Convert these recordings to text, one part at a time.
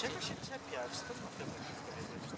Czego się czepiasz? Skąd mam to tak powiedzieć?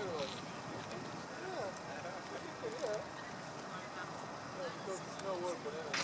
No work, but anyway.